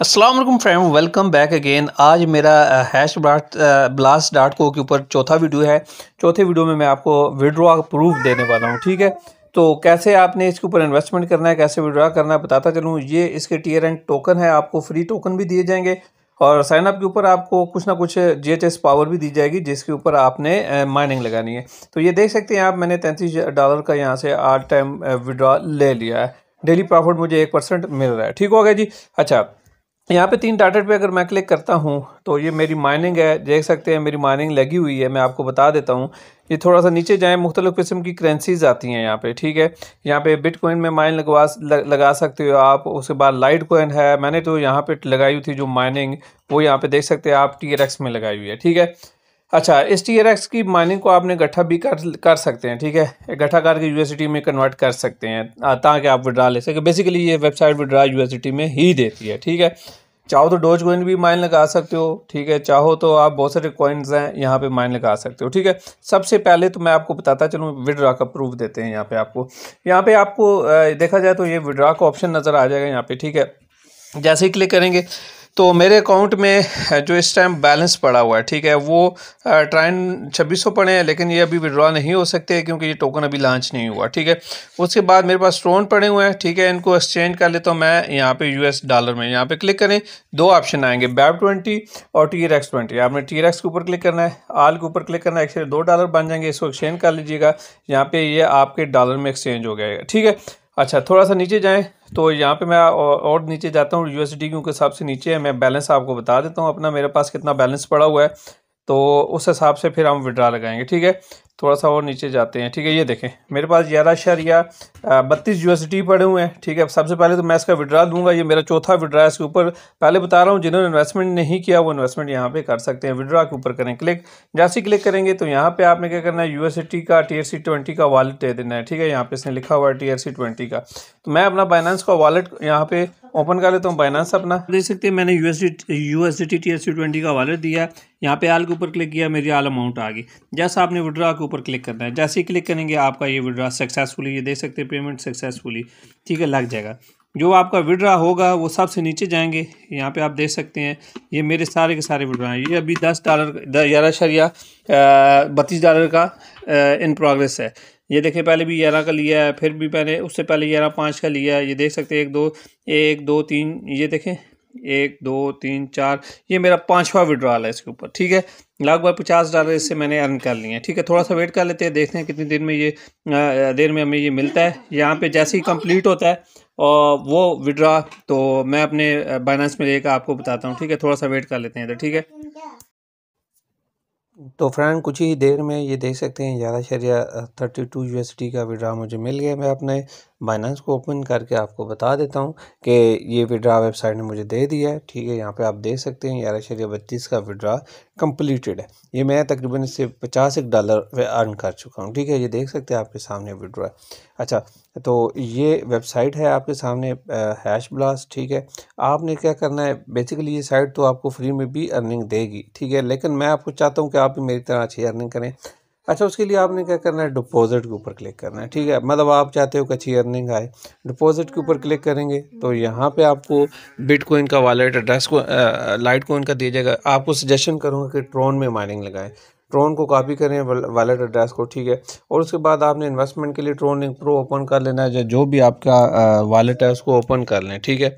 Aslam friend welcome back again आज मेरा hash blast blast dot को के ऊपर चौथा वीडियो है। चौथे वीडियो में मैं आपको विड्रॉ प्रूफ देने वाला हूँ, ठीक है? तो कैसे आपने इसके ऊपर इन्वेस्टमेंट करना है, कैसे विड्रॉ करना है, बताता चलूँ। ये इसके टी एंड टोकन है, आपको फ्री टोकन भी दिए जाएँगे और साइनअप के ऊपर आपको कुछ ना कुछ जी एच एस पावर भी दी जाएगी, जिसके ऊपर आपने माइनिंग लगानी है। तो ये देख सकते हैं आप, मैंने तैंतीस डॉलर का यहाँ से आठ टाइम विड्रॉ ले लिया है। डेली प्रॉफिट मुझे एक परसेंट मिल रहा है, ठीक हो गया जी? अच्छा यहाँ पे तीन डाटेड पे अगर मैं क्लिक करता हूँ तो ये मेरी माइनिंग है, देख सकते हैं मेरी माइनिंग लगी हुई है, मैं आपको बता देता हूँ। ये थोड़ा सा नीचे जाएँ, मुख्तलिफ़ किस्म की करेंसीज आती हैं यहाँ पे, ठीक है? यहाँ पे बिट कोइन में माइन लगवा लगा सकते हो आप, उसके बाद लाइट कोइन है, मैंने तो यहाँ पे लगाई हुई थी जो माइनिंग वो यहाँ पे देख सकते हैं आप टी में लगाई हुई है, ठीक है? अच्छा इस टी की माइनिंग को आपने गट्ठा भी कर कर सकते हैं, ठीक है? गट्ठा करके यूएसटी में कन्वर्ट कर सकते हैं ताकि आप विड्रा ले सकें। बेसिकली ये वेबसाइट विड्रा यूएसटी में ही देती है, ठीक है? चाहो तो डोज कोइन भी माइन लगा सकते हो, ठीक है? चाहो तो आप बहुत सारे कॉइन्स हैं, यहाँ पे माइन लगा सकते हो, ठीक है? सबसे पहले तो मैं आपको बताता चलूँ विड्रा का प्रूफ देते हैं यहाँ पे आपको। यहाँ पे आपको देखा जाए तो ये विड्रा का ऑप्शन नज़र आ जाएगा यहाँ पे, ठीक है? जैसे ही क्लिक करेंगे तो मेरे अकाउंट में जो इस टाइम बैलेंस पड़ा हुआ है, ठीक है, वो ट्राइन छब्बीस सौ पड़े हैं, लेकिन ये अभी विड्रॉ नहीं हो सकते क्योंकि ये टोकन अभी लॉन्च नहीं हुआ, ठीक है। उसके बाद मेरे पास स्टोन पड़े हुए हैं, ठीक है, इनको एक्सचेंज कर लेता हूँ मैं यहाँ पे यूएस डॉलर में। यहाँ पे क्लिक करें, दो ऑप्शन आएँगे बैब ट्वेंटी और टी एक्स ट्वेंटी आपने टी एक्स के ऊपर क्लिक करना है आल के ऊपर क्लिक करना है एक दो डॉलर बन जाएँगे, इसको एक्सचेंज कर लीजिएगा, यहाँ पे ये आपके डॉलर में एक्सचेंज हो गया, ठीक है। अच्छा थोड़ा सा नीचे जाएँ तो यहाँ पे मैं और नीचे जाता हूँ यूएसडी क्योंकि से नीचे है, मैं बैलेंस आपको बता देता हूँ, अपना मेरे पास कितना बैलेंस पड़ा हुआ है। तो उस हिसाब से फिर हम विड्रा लगाएँगे, ठीक है? थोड़ा सा और नीचे जाते हैं, ठीक है? ये देखें, मेरे पास ग्यारह शरिया बत्तीस यू पड़े हुए हैं, ठीक है? सबसे पहले तो मैं इसका विड्रा दूँगा, ये मेरा चौथा विड्रा है इसके ऊपर। पहले बता रहा हूँ, जिन्होंने इन्वेस्टमेंट नहीं किया, वो इन्वेस्टमेंट यहाँ पे कर सकते हैं। विड्रा के ऊपर करें क्लिक जैसे क्लिक करेंगे तो यहाँ पे आपने क्या करना है यूएसटी का टी ट्वेंटी का वॉलेट दे देना है, ठीक है? यहाँ पे इसने लिखा हुआ है टी का। तो मैं अपना बाइनेंस का वॉलेट यहाँ पे ओपन कर लेता हूँ बाइनांस अपना। देख सकते हैं, मैंने U S D U S D T S twenty का वॉलेट दिया यहाँ पे आल के ऊपर क्लिक किया, मेरी आल अमाउंट आ गई। जैसा आपने विड्रा के ऊपर क्लिक करना है, जैसे ही क्लिक करेंगे, आपका ये विड्रा सक्सेसफुली ये देख सकते हैं पेमेंट सक्सेसफुली ठीक है, लग जाएगा। जो आपका विड्रा होगा, वो सबसे नीचे जाएँगे। यहाँ पे आप देख सकते हैं, ये मेरे सारे के सारे विड्रा हैं। ये अभी दस डॉलर ग्यारह शरिया बत्तीस डॉलर का इन प्रोग्रेस है। ये देखें पहले भी ग्यारह का लिया है, फिर भी पहले, उससे पहले ग्यारह, पाँच का लिया है। ये देख सकते हैं, एक, दो एक, दो, तीन, ये देखें, एक, दो, तीन, चार, ये मेरा पाँचवा विड्रॉल है इसके ऊपर, ठीक है? लगभग पचास डॉलर इससे मैंने अर्न कर लिए हैं, ठीक है? थोड़ा सा वेट कर लेते हैं, देखते हैं कितनी देर में ये देर में हमें ये मिलता है। यहाँ पे जैसे ही कंप्लीट होता है और वो विड्रॉ तो मैं अपने बाइनेंस में लेकर आपको बताता हूँ, ठीक है? थोड़ा सा वेट कर लेते हैं इधर, ठीक है? तो फ्रेंड कुछ ही देर में ये देख सकते हैं ग्यारह शरिया थर्टी टू यू का विड्रा मुझे मिल गया मैं अपने बाइनेंस को ओपन करके आपको बता देता हूँ कि ये विड्रा वेबसाइट ने मुझे दे दिया है। ठीक है, यहाँ पे आप देख सकते हैं, ग्यारह शरिया बत्तीस का विड्रा कंप्लीटेड है। ये मैं तकरीबन इससे पचास एक डॉलर अर्न कर चुका हूँ। ठीक है, ये देख सकते हैं आपके सामने विड्रा अच्छा तो ये वेबसाइट है आपके सामने हैश ब्लास्ट ठीक है। आपने क्या करना है? बेसिकली ये साइट तो आपको फ्री में भी अर्निंग देगी। ठीक है, लेकिन मैं आपको चाहता हूँ कि आप भी मेरी तरह अच्छी अर्निंग करें। अच्छा उसके लिए आपने क्या करना है? डिपॉजिट के ऊपर क्लिक करना है, ठीक है? मतलब आप चाहते हो कि अच्छी अर्निंग आए। डिपॉजिट के ऊपर क्लिक करेंगे तो यहाँ पे आपको बिट कोइन का वॉलेट एड्रेस को लाइट कोइन का दिया जाएगा। आपको सजेशन करूँगा कि ट्रोन में माइनिंग लगाएँ। ट्रोन को कॉपी करें वॉलेट एड्रेस को, ठीक है? और उसके बाद आपने इन्वेस्टमेंट के लिए ट्रोन लिंक प्रो ओपन कर लेना है जो भी आपका वॉलेट है, उसको ओपन कर लें, ठीक है?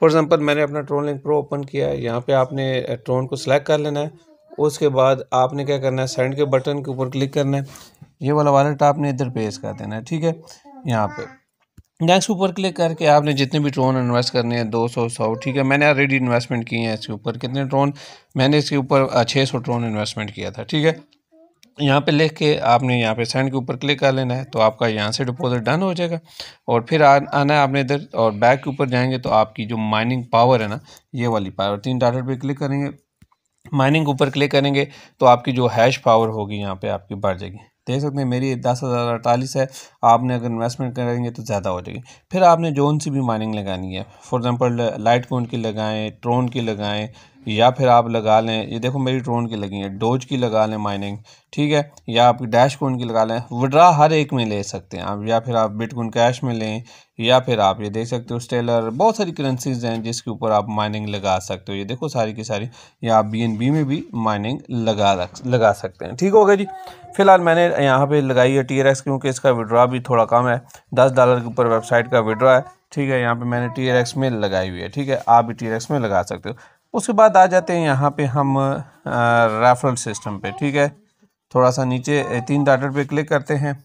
फॉर एग्जांपल मैंने अपना ट्रोन लिंक प्रो ओपन किया है, यहाँ पे आपने ट्रोन को सिलेक्ट कर लेना है। उसके बाद आपने क्या करना है? सेंड के बटन के ऊपर क्लिक करना है। ये वाला वॉलेट आपने इधर पेश कर देना है ठीक है? यहाँ पे। नेक्स्ट ऊपर क्लिक करके आपने जितने भी ट्रोन इन्वेस्ट करने हैं दो सौ सौ ठीक है? मैंने ऑलरेडी इन्वेस्टमेंट किए हैं इसके ऊपर। कितने ट्रोन मैंने इसके ऊपर छः सौ ट्रोन इन्वेस्टमेंट किया था ठीक है? यहाँ पे लिख के आपने यहाँ पे सेंड के ऊपर क्लिक कर लेना है तो आपका यहाँ से डिपॉजिट डन हो जाएगा। और फिर आ, आना है आपने इधर और बैक के ऊपर जाएँगे तो आपकी जो माइनिंग पावर है ना ये वाली पावर तीन डॉलर पे क्लिक करेंगे। माइनिंग ऊपर क्लिक करेंगे तो आपकी जो हैश पावर होगी यहाँ पे आपकी बढ़ जाएगी। देख सकते हैं, मेरी दस हज़ार अड़तालीस है, आपने अगर इन्वेस्टमेंट करेंगे तो ज़्यादा हो जाएगी। फिर आपने जोन सी भी माइनिंग लगानी है फॉर एग्जांपल लाइट कोन की लगाएँ ट्रोन की लगाएँ या फिर आप लगा लें, ये देखो मेरी ट्रोन की लगी है डोज की लगा लें माइनिंग ठीक है? या आप डैश कोन की लगा लें विड्रा हर एक में ले सकते हैं आप, या फिर आप बिटकॉइन कैश में लें, या फिर आप ये देख सकते हो स्टेलर बहुत सारी करेंसीज हैं जिसके ऊपर आप माइनिंग लगा सकते हो। ये देखो सारी की सारी, या आप बीएनबी में भी माइनिंग लगा लगा सकते हैं, ठीक हो गया जी? फ़िलहाल मैंने यहाँ पे लगाई है टीआरएक्स क्योंकि इसका विड्रा भी थोड़ा कम है, दस डॉलर के ऊपर वेबसाइट का विड्रा है, ठीक है? यहाँ पे मैंने टीआरएक्स में लगाई हुई है, ठीक है? आप भी टीआरएक्स में लगा सकते हो। उसके बाद आ जाते हैं यहाँ पे हम रेफरल सिस्टम पे, ठीक है? थोड़ा सा नीचे तीन डाटर पे क्लिक करते हैं।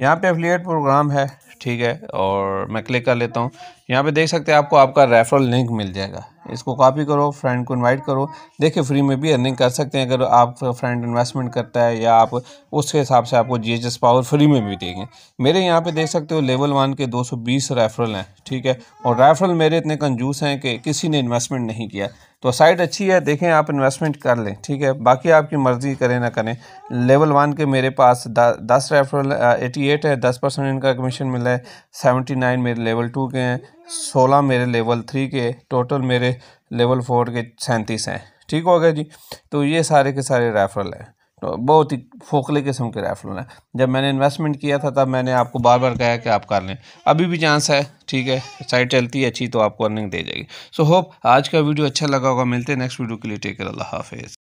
यहाँ पे एफिलिएट प्रोग्राम है, ठीक है? और मैं क्लिक कर लेता हूँ। यहाँ पे देख सकते हैं आपको आपका रेफरल लिंक मिल जाएगा। इसको कॉपी करो फ्रेंड को इनवाइट करो। देखिए फ्री में भी अर्निंग कर सकते हैं। अगर आप फ्रेंड इन्वेस्टमेंट करता है या आप उसके हिसाब से आपको जी एच पावर फ्री में भी देंगे। मेरे यहाँ पे देख सकते हो लेवल वन के 220 रेफरल हैं, ठीक है? और रेफरल मेरे इतने कंजूस हैं कि किसी ने इन्वेस्टमेंट नहीं किया। तो साइट अच्छी है, देखें आप इन्वेस्टमेंट कर लें, ठीक है? बाकी आपकी मर्ज़ी करें ना करें। लेवल वन के मेरे पास दस रेफरल एटी एट है, दस परसेंट इनका कमीशन मिला है सेवेंटी नाइन मेरे लेवल टू के हैं, सोलह मेरे लेवल थ्री के टोटल मेरे लेवल फोर के सैंतीस हैं, ठीक हो गया जी? तो ये सारे के सारे रेफरल हैं। तो बहुत ही फोखले किस्म के राइफ़ल हैं। जब मैंने इन्वेस्टमेंट किया था, तब मैंने आपको बार बार कहा कि आप कर लें। अभी भी चांस है, ठीक है? साइट चलती है अच्छी तो आपको अर्निंग दे जाएगी। सो होप आज का वीडियो अच्छा लगा होगा। मिलते हैं नेक्स्ट वीडियो के लिए। टेक अल्लाह हाफिज़